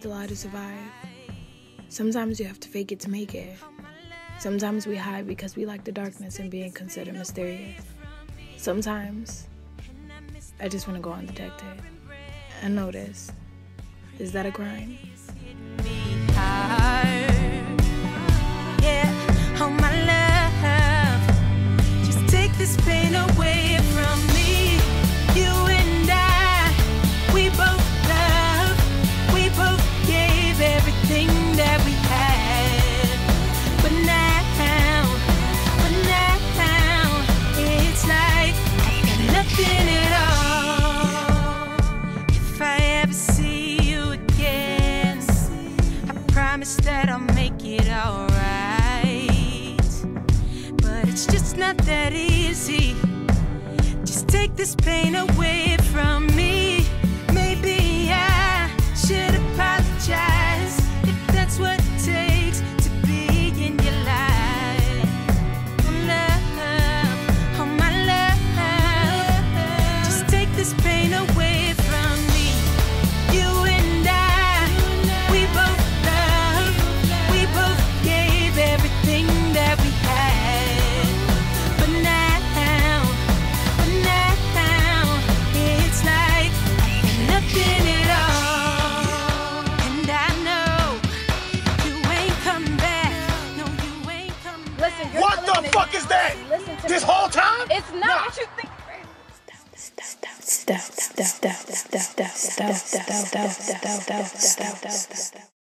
to lie to survive. Sometimes you have to fake it to make it. Sometimes we hide because we like the darkness and being considered mysterious. Sometimes I just want to go undetected. And notice. Is that a crime? Yeah, my love, just take this pain away that easy. Just take this pain away from me. Listen, you're What the fuck is that? This me. whole time? It's not what you think. Stop, stop, stop, stop, stop, stop, stop, stop, stop, stop, stop, stop, stop, stop, stop, stop.